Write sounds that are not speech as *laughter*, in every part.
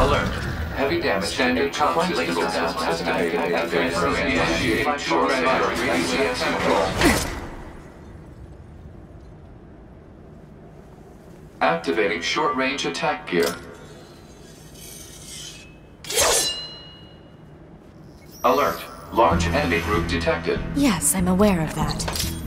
Alert. Heavy damage standard comms system activated. Advanced initiating short range control. Activating short-range attack gear. Alert. Large enemy group detected. Yes, I'm aware of that.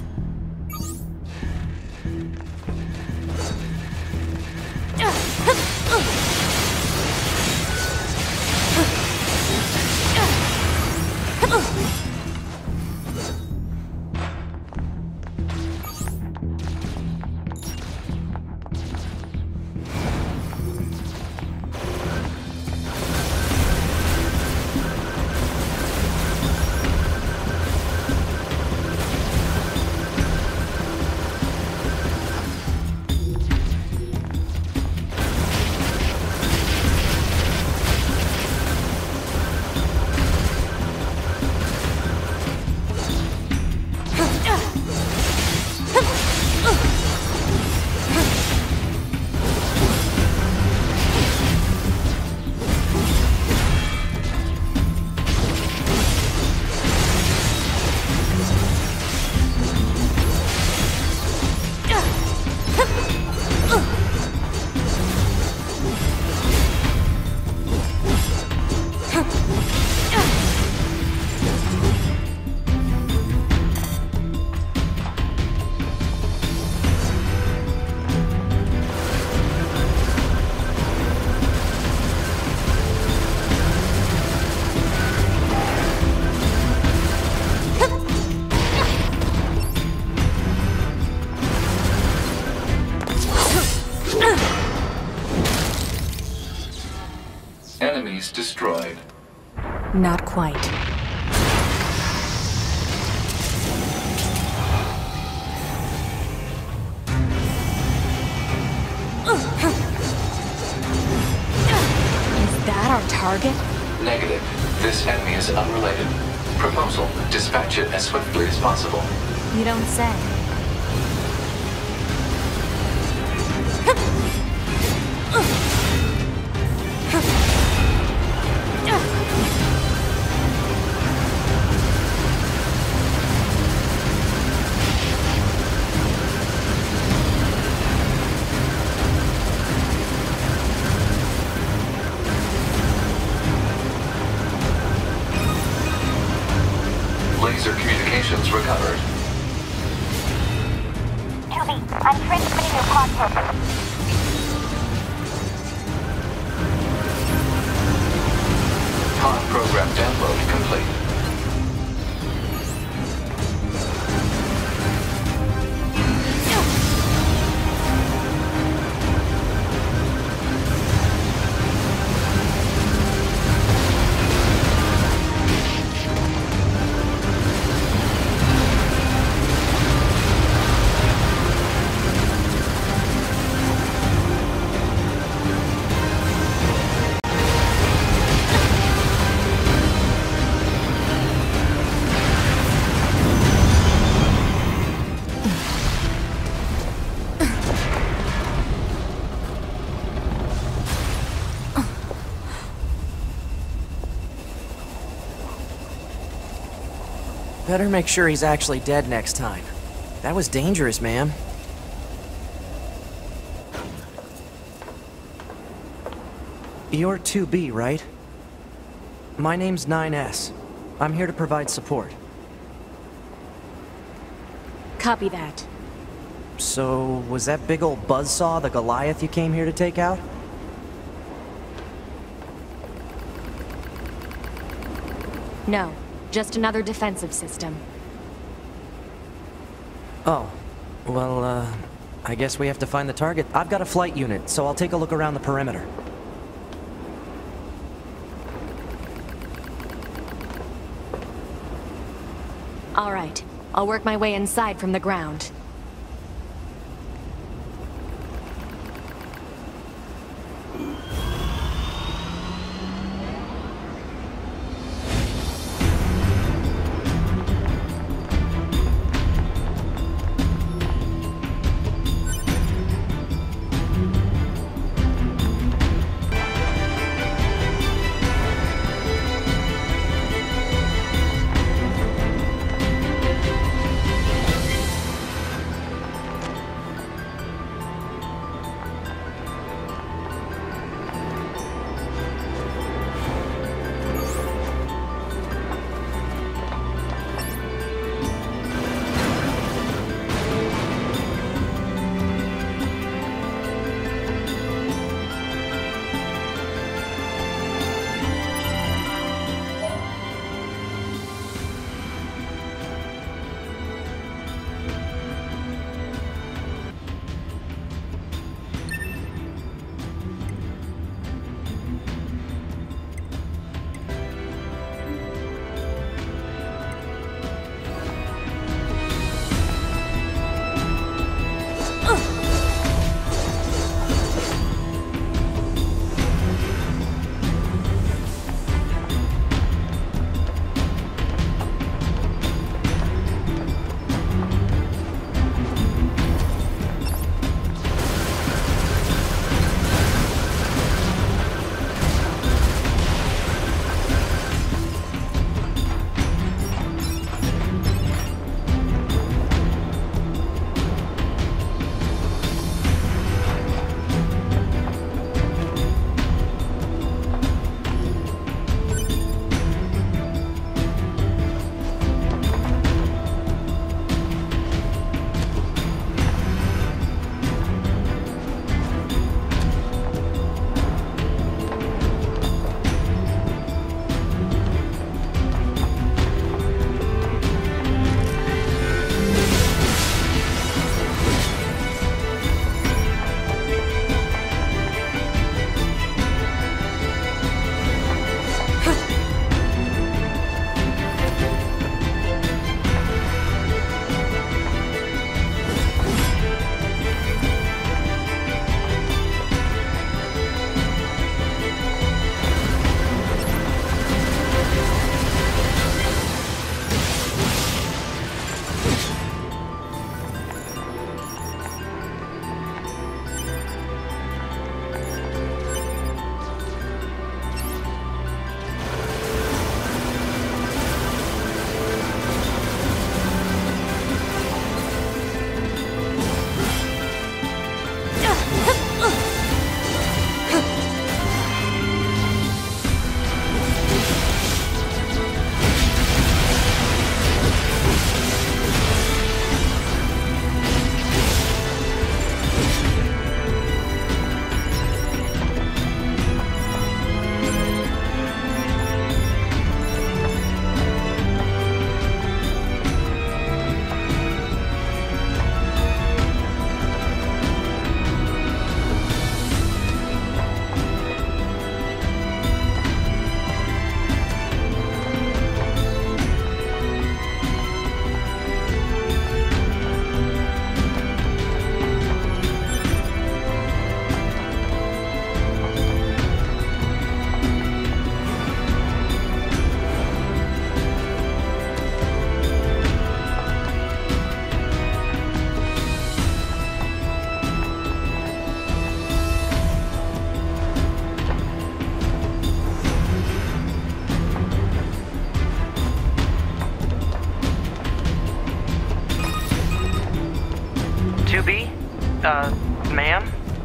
Laser communications recovered. 2B, I'm transmitting your pod program. Pod program download complete. Better make sure he's actually dead next time. That was dangerous, ma'am. You're 2B, right? My name's 9S. I'm here to provide support. Copy that. So, was that big old buzzsaw the Goliath you came here to take out? No, just another defensive system. Oh. Well, uh, I guess we have to find the target. I've got a flight unit, so I'll take a look around the perimeter. All right, I'll work my way inside from the ground.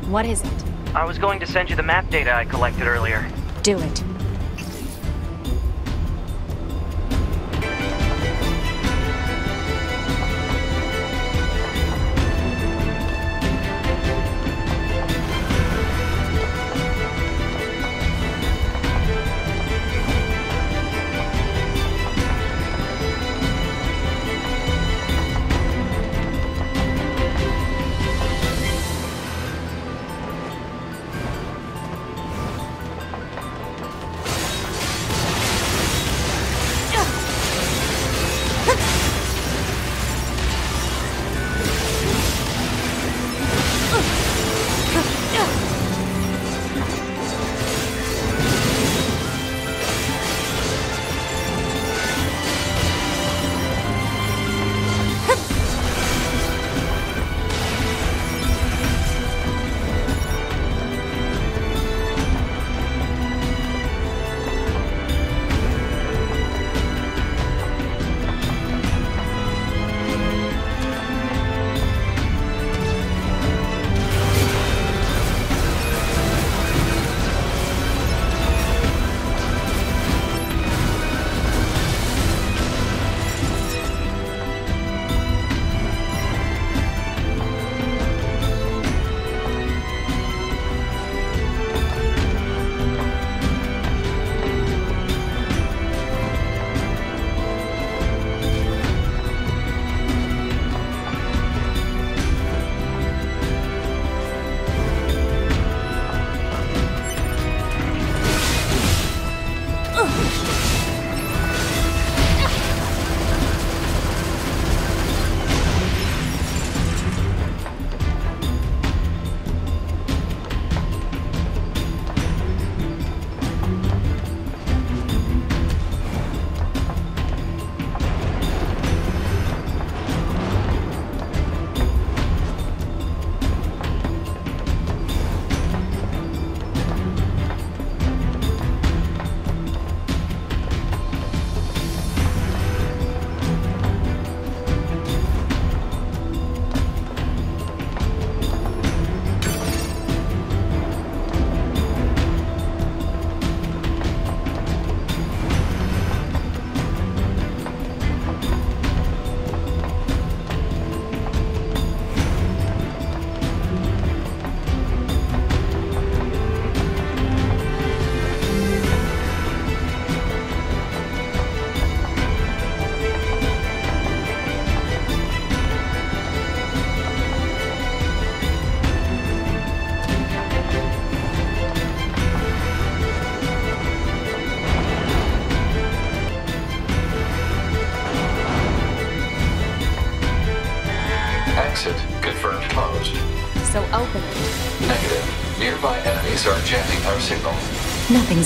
What is it? I was going to send you the map data I collected earlier. Do it.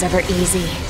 Ever easy.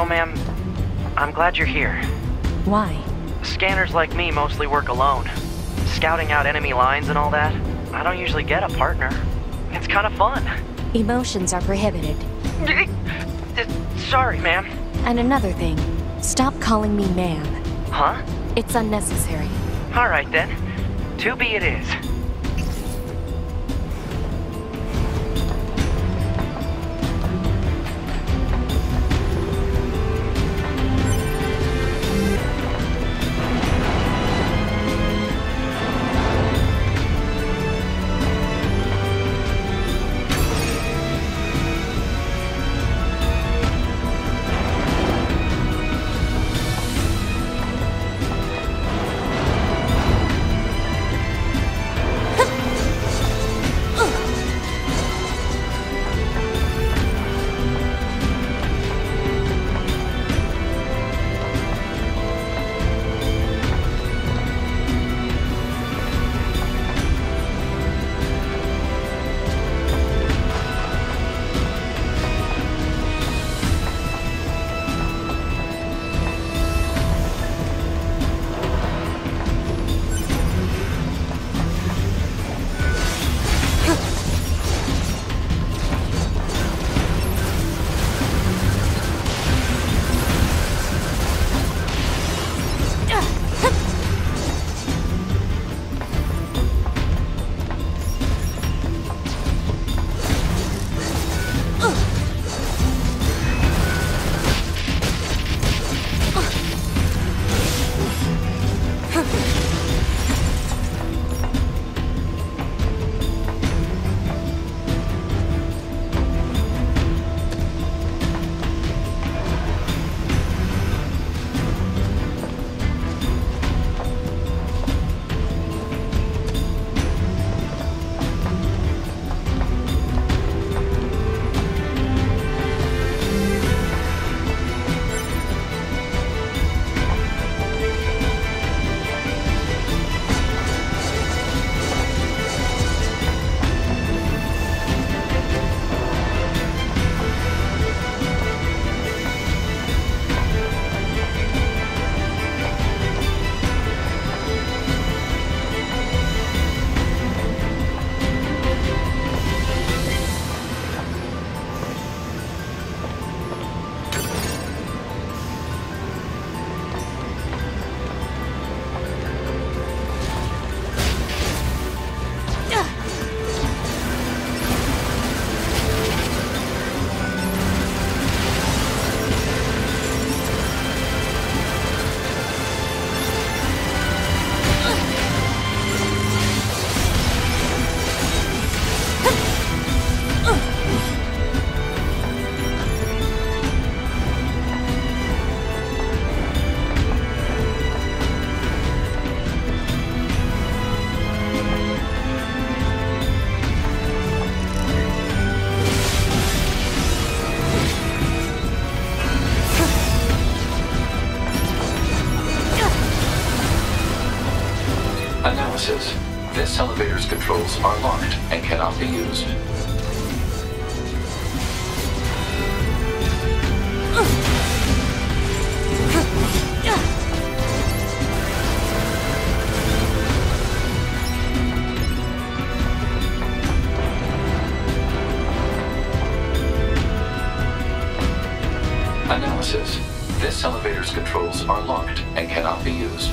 Know, ma'am, I'm glad you're here. Why? Scanners like me mostly work alone. Scouting out enemy lines and all that, I don't usually get a partner. It's kind of fun. Emotions are prohibited. Eh, eh, sorry, ma'am. And another thing, stop calling me ma'am. Huh? It's unnecessary. Alright then. 2B it is. Analysis. This elevator's controls are locked and cannot be used. Analysis. This elevator's controls are locked and cannot be used.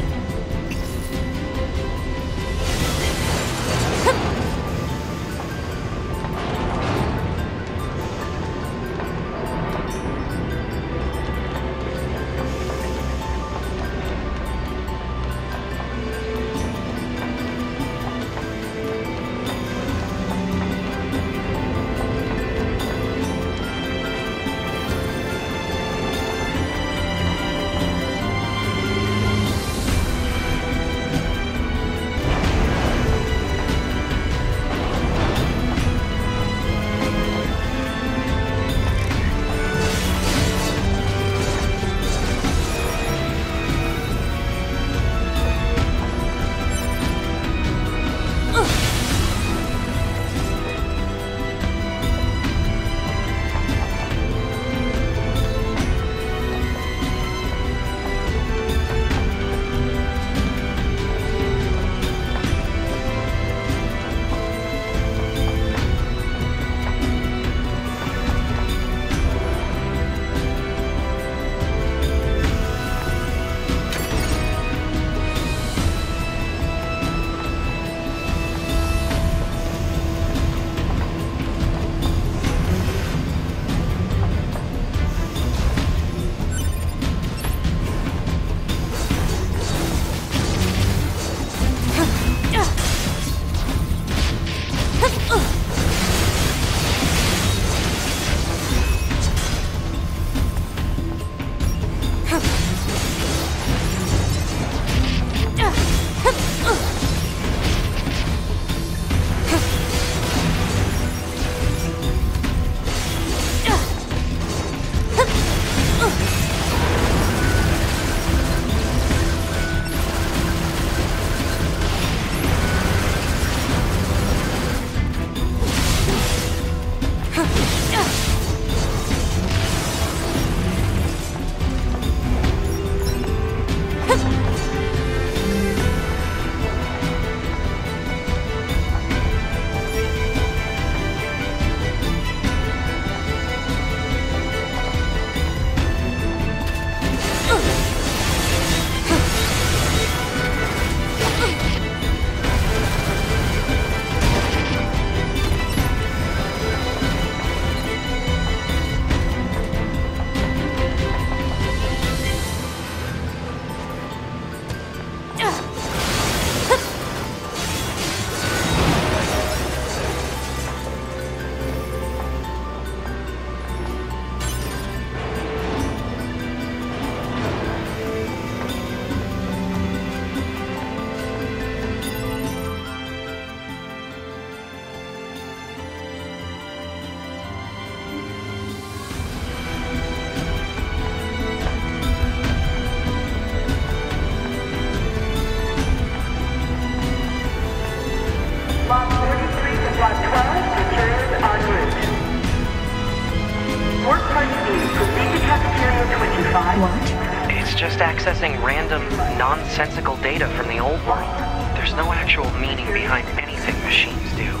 Accessing random, nonsensical data from the old world. There's no actual meaning behind anything machines do.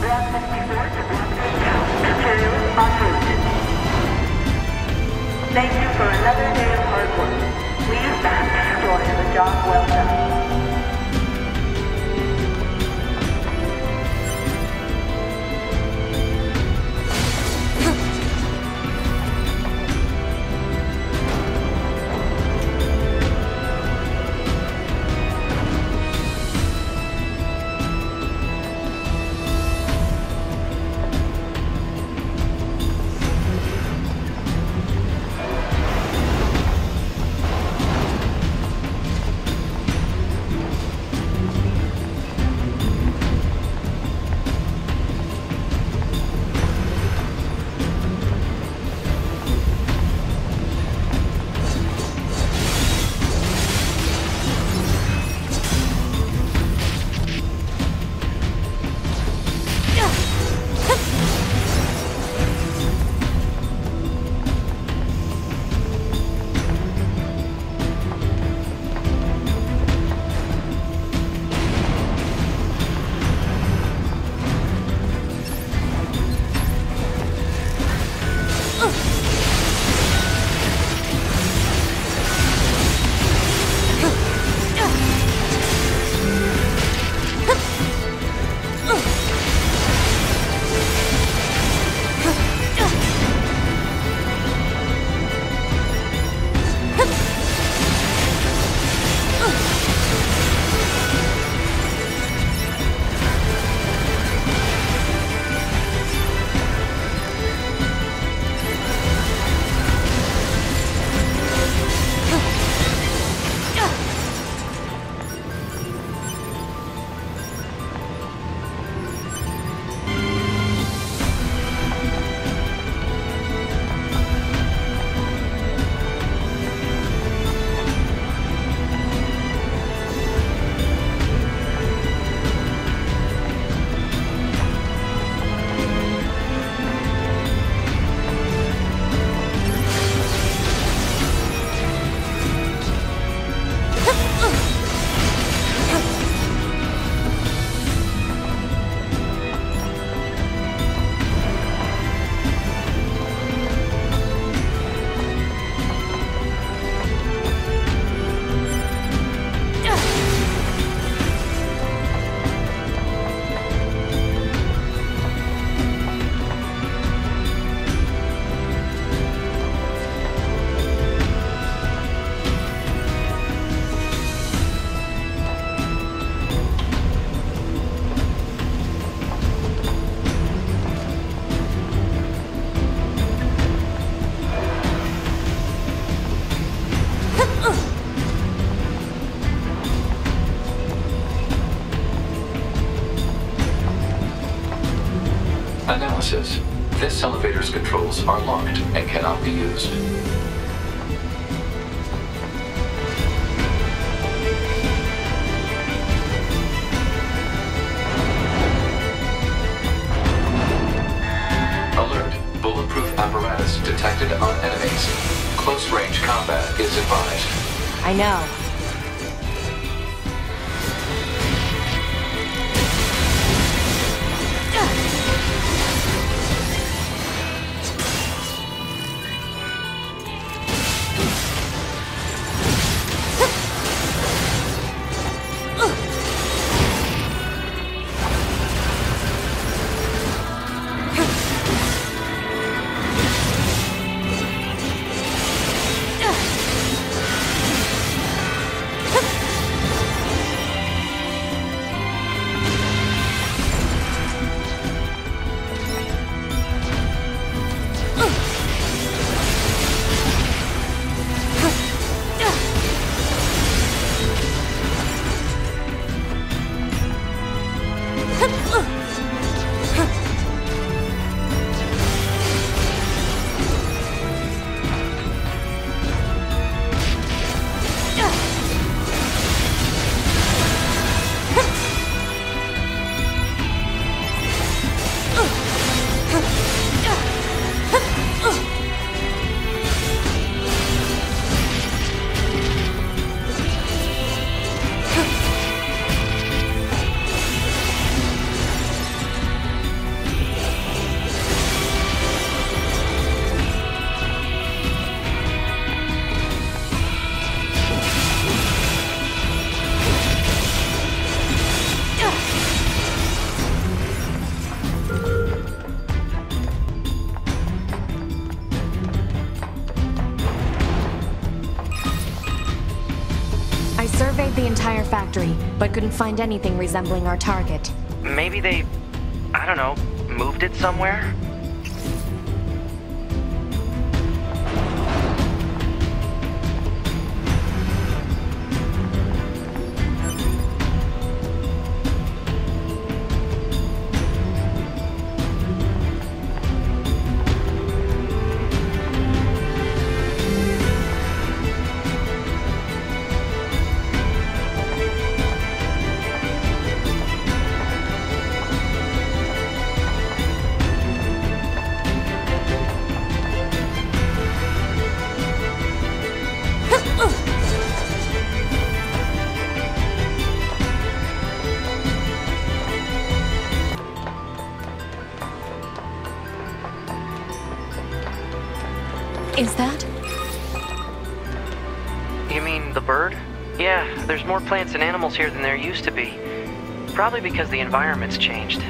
Block 54 to Block 3 Materials en route. Thank you for another day of hard work. Please back destroy the job well done. Analysis. This elevator's controls are locked and cannot be used. Alert. Bulletproof apparatus detected on enemies. Close range combat is advised. I know. Find anything resembling our target. Maybe they, I don't know, moved it somewhere? More plants and animals here than there used to be. Probably because the environment's changed.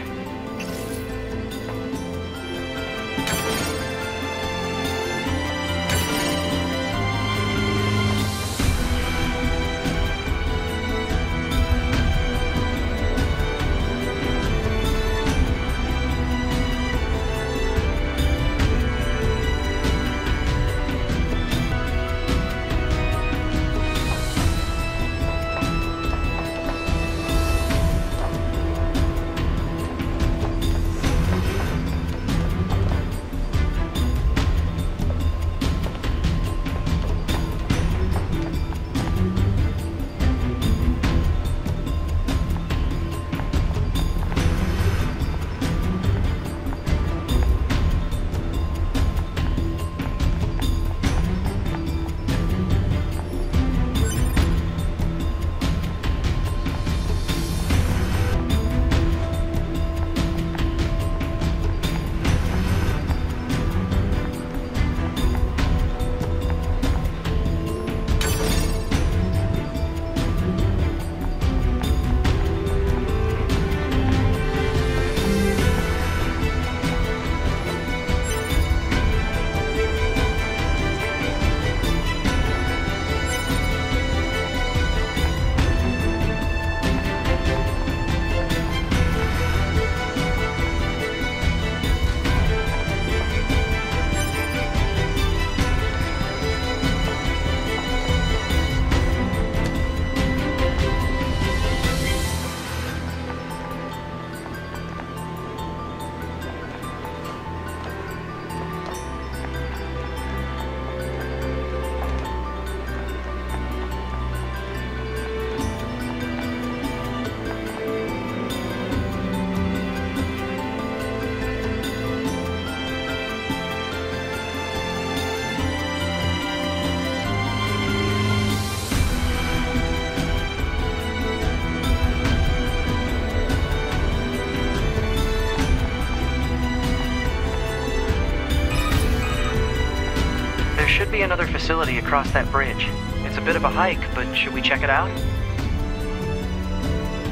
Another facility across that bridge. It's a bit of a hike, but should we check it out?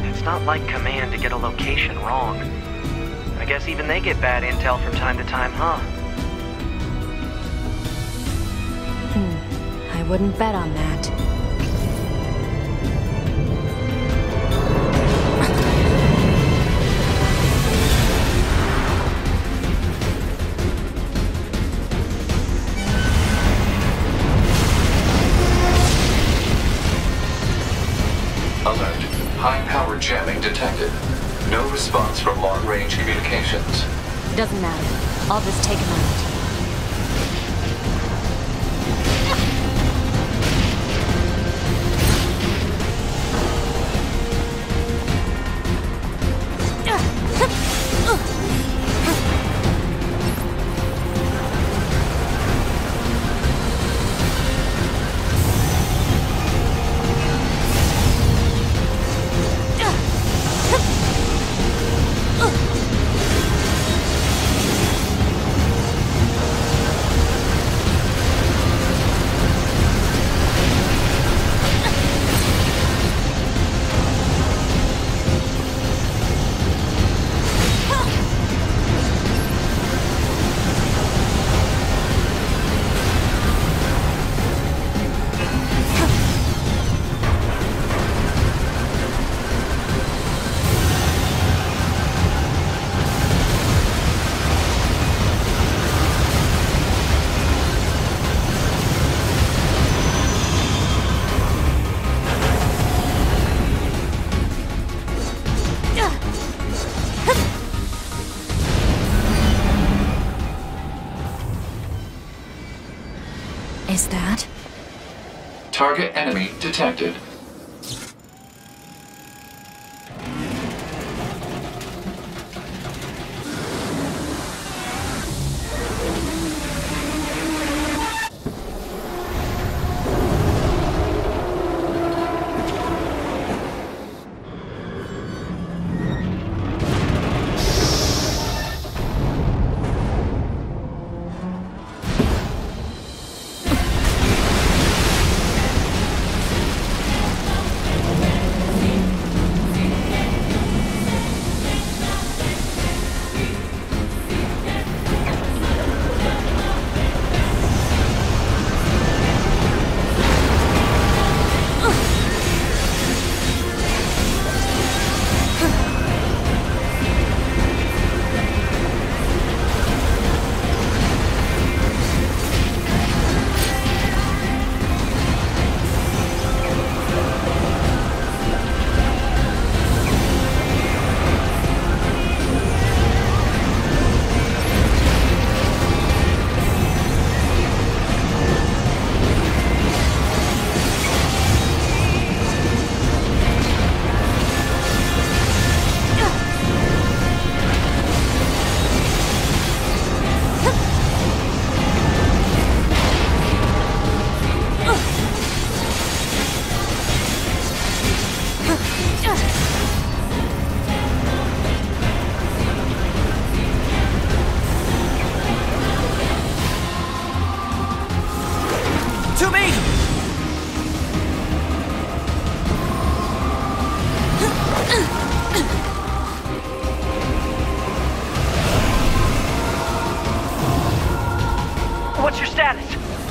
It's not like Command to get a location wrong. I guess even they get bad intel from time to time, huh? Hmm. I wouldn't bet on that. I'll just take him out. Detected.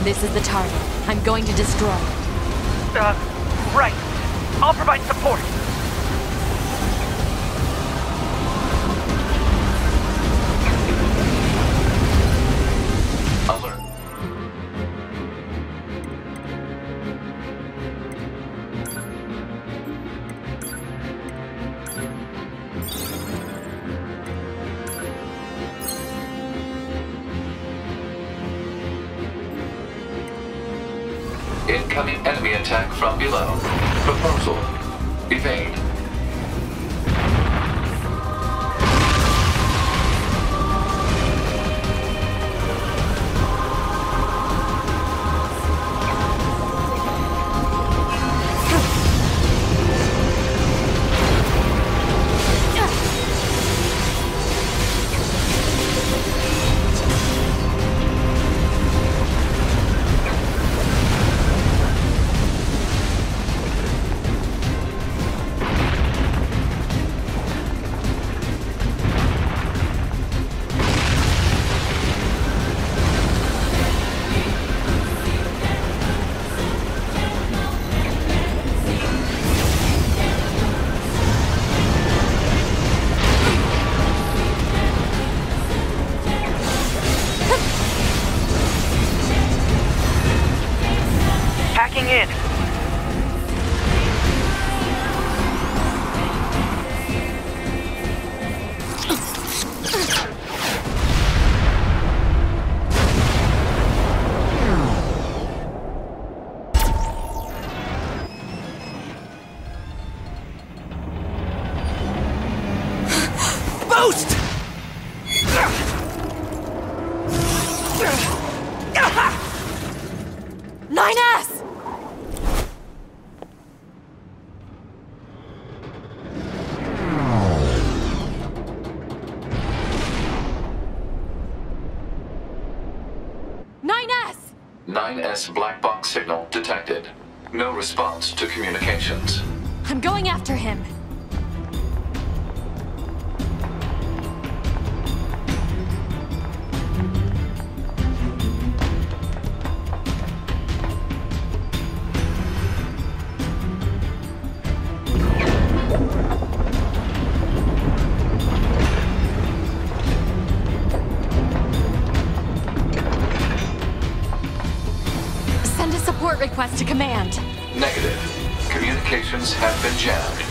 This is the target. I'm going to destroy it. Uh, right. I'll provide support. From below. 9S black box signal detected. No response to communications. I'm going after him. To command. Negative. Communications have been jammed.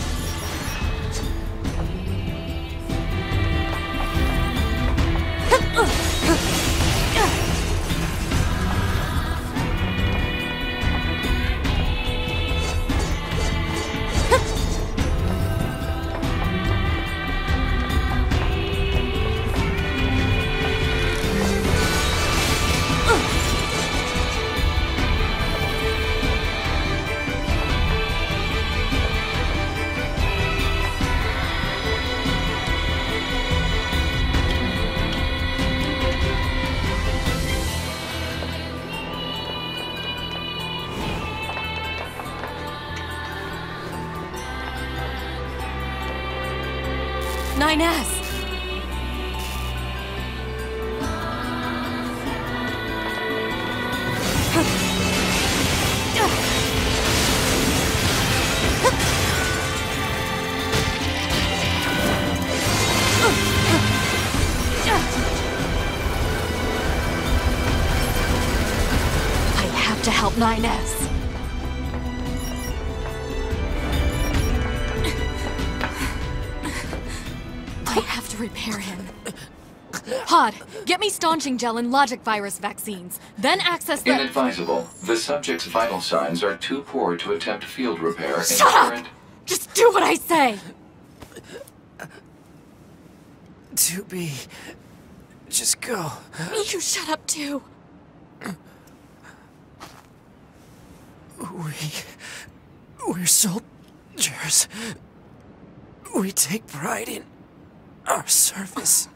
Get me staunching gel and logic virus vaccines. Then access the. Inadvisable. The subject's vital signs are too poor to attempt field repair Shut up! current. Just do what I say! To be... Just go. You shut up too. We. We're soldiers. We take pride in our service.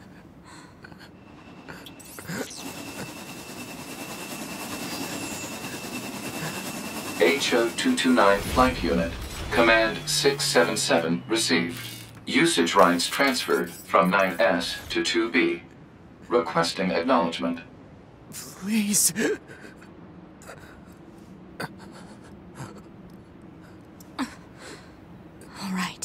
HO229 Flight Unit. Command 677 received. Usage rights transferred from 9S to 2B. Requesting acknowledgement. Please. All right.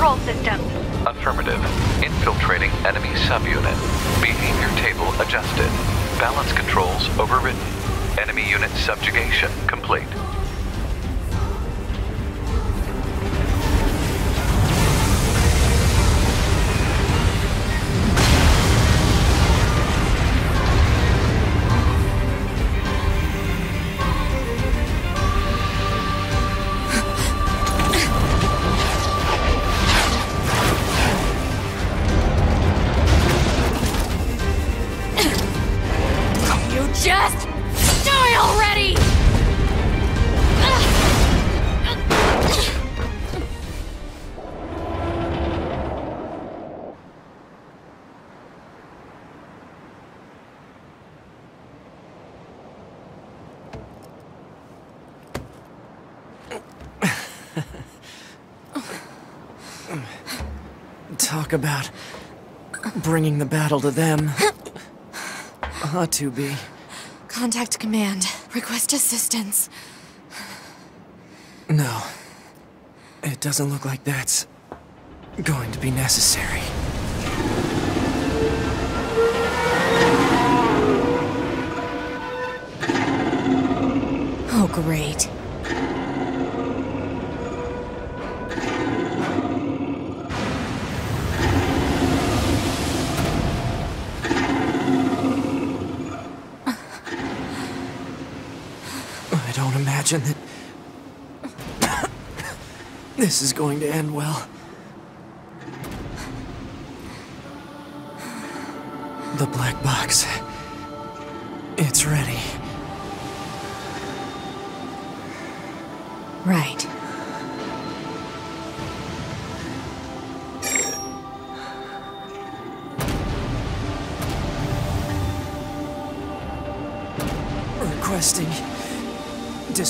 Control systems. Affirmative. Infiltrating enemy subunit. Behavior table adjusted. Balance controls overridden. Enemy unit subjugation complete. Talk about bringing the battle to them. *laughs* Uh, 2B. Contact command. Request assistance. No. It doesn't look like that's going to be necessary. Oh, great. Imagine that *coughs* this is going to end well.